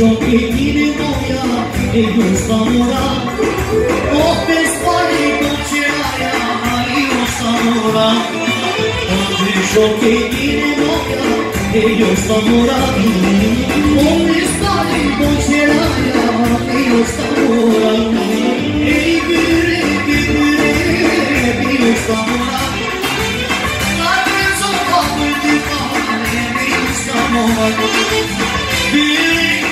Çok ilgili bu ya Ey Mustafa Oh bez pari Dolceaya Ay Mustafa Çok ilgili bu ya Ey Mustafa Oh bez pari Dolceaya Ay Mustafa Ey güre güre Ey Mustafa Altyazı M.K.